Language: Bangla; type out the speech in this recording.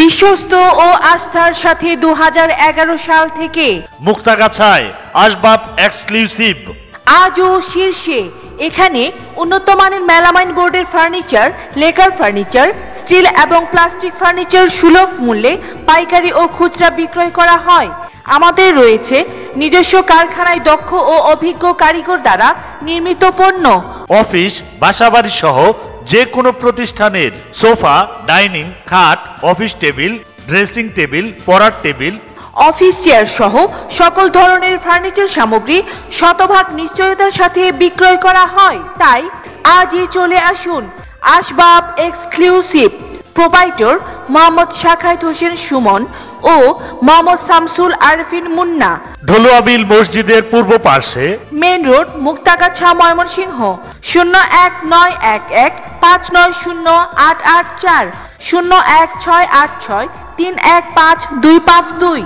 বিশ্বস্ত ও আস্থার সাথে দু সাল থেকে মুক্তাগাছায় আসবাব এক্সক্লুসিভ। আজও শীর্ষে। এখানে উন্নত মানের মেলামাইন বোর্ডের ফার্নিচার লেকার ফার্নিচার স্টিল এবং প্লাস্টিক ফার্নিচার সুলভ মূল্যে পাইকারি ও খুচরা বিক্রয় করা হয়। আমাদের রয়েছে নিজস্ব কারখানায় দক্ষ ও অভিজ্ঞ কারিগর দ্বারা নির্মিত পণ্য। অফিস বাসাবাড়ি সহ যে কোনো প্রতিষ্ঠানের সোফা, ডাইনিং, খাট, অফিস টেবিল, ড্রেসিং টেবিল, পড়ার টেবিল, অফিস চেয়ার সহ সকল ধরনের ফার্নিচার সামগ্রী শতভাগ নিশ্চয়তার সাথে বিক্রয় করা হয়। তাই আজই চলে আসুন আসবাব এক্সক্লুসিভ প্রোপাইটর মোহাম্মদ শাখায়ত হোসেন সুমন ও মোহাম্মদ শামসুল আরফিন মুন্না। ধলুয়াবিল মসজিদের পূর্ব পার্শ্বে মেন রোড মুক্তাগাছা ময়মনসিংহ। শূন্য এক নয় এক এক পাঁচ নয় শূন্য আট আট চার শূন্য এক ছয় আট ছয় তিন এক পাঁচ দুই পাঁচ দুই।